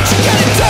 Get it done!